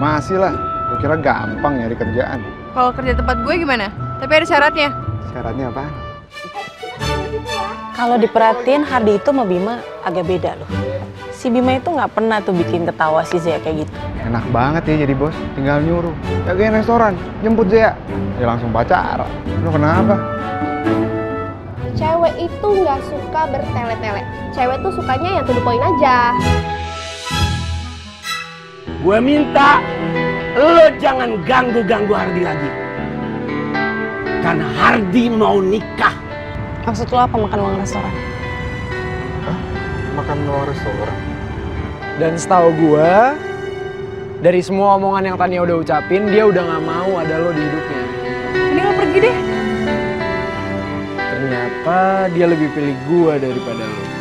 Masih lah, gue kira gampang nyari kerjaan. Kalau kerja tempat gue gimana? Tapi ada syaratnya. Syaratnya apa? Kalau diperhatiin Hardi itu sama Bima agak beda loh. Si Bima itu nggak pernah tuh bikin ketawa si Zea kayak gitu. Enak banget ya jadi bos, tinggal nyuruh. Jagain restoran, jemput Zea. Ya langsung pacaran. Lu kenapa? Cewek itu nggak suka bertele-tele. Cewek tuh sukanya yang to the point aja. Gue minta lo jangan ganggu-ganggu Hardi lagi. Karena Hardi mau nikah. Maksud lo apa makan uang restoran? Makan luar restoran. Dan setahu gua dari semua omongan yang Tania udah ucapin, dia udah nggak mau ada lo di hidupnya. Ini lo pergi deh. Ternyata dia lebih pilih gua daripada lo.